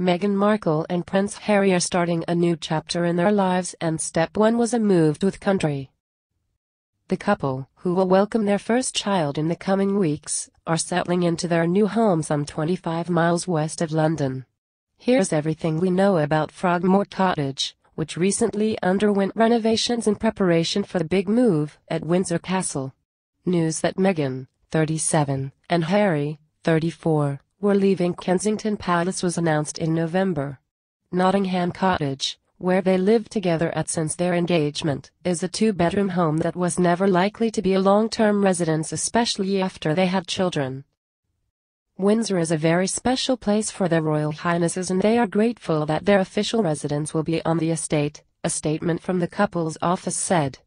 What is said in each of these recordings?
Meghan Markle and Prince Harry are starting a new chapter in their lives and step one was a move to the country. The couple, who will welcome their first child in the coming weeks, are settling into their new home some 25 miles west of London. Here's everything we know about Frogmore Cottage, which recently underwent renovations in preparation for the big move at Windsor Castle. News that Meghan, 37, and Harry, 34, were leaving Kensington Palace was announced in November. Nottingham Cottage, where they lived together at since their engagement, is a two-bedroom home that was never likely to be a long-term residence especially after they had children. Windsor is a very special place for their Royal Highnesses and they are grateful that their official residence will be on the estate, a statement from the couple's office said.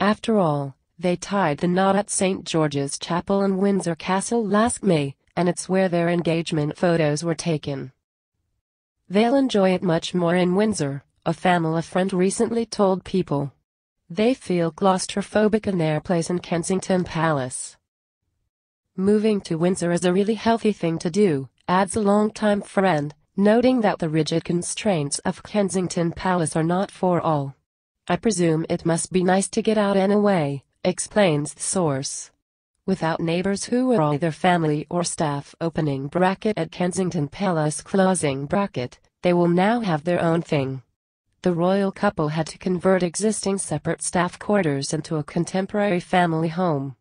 After all, they tied the knot at St. George's Chapel in Windsor Castle last May, and it's where their engagement photos were taken. They'll enjoy it much more in Windsor, a family friend recently told People. They feel claustrophobic in their place in Kensington Palace. Moving to Windsor is a really healthy thing to do, adds a longtime friend, noting that the rigid constraints of Kensington Palace are not for all. I presume it must be nice to get out anyway, explains the source without neighbors who were either family or staff opening bracket at Kensington Palace closing bracket, they will now have their own thing. The royal couple had to convert existing separate staff quarters into a contemporary family home.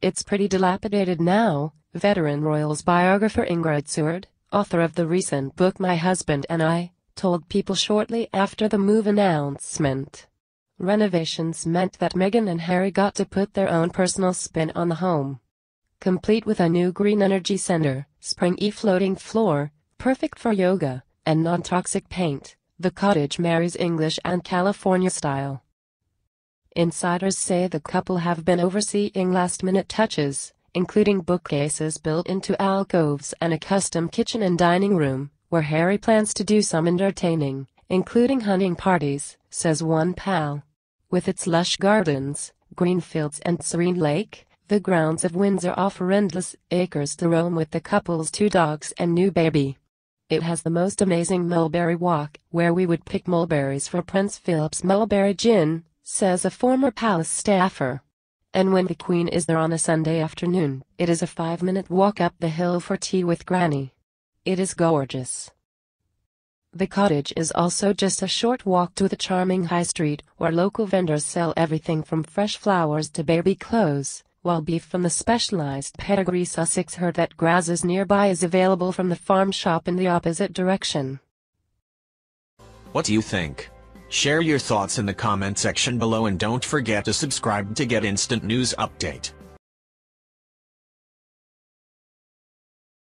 It's pretty dilapidated now, veteran royals biographer Ingrid Seward, author of the recent book My Husband and I, told people shortly after the move announcement. Renovations meant that Meghan and Harry got to put their own personal spin on the home. Complete with a new green energy center, springy floating floor, perfect for yoga, and non-toxic paint, the cottage marries English and California style. Insiders say the couple have been overseeing last-minute touches, including bookcases built into alcoves and a custom kitchen and dining room, where Harry plans to do some entertaining, including hunting parties, says one pal. With its lush gardens, green fields and serene lake, the grounds of Windsor offer endless acres to roam with the couple's two dogs and new baby. It has the most amazing mulberry walk, where we would pick mulberries for Prince Philip's mulberry gin, says a former palace staffer. And when the Queen is there on a Sunday afternoon, it is a five-minute walk up the hill for tea with Granny. It is gorgeous. The cottage is also just a short walk to the charming high street, where local vendors sell everything from fresh flowers to baby clothes, while beef from the specialized pedigree Sussex herd that grazes nearby is available from the farm shop in the opposite direction. What do you think? Share your thoughts in the comment section below and don't forget to subscribe to get instant news update.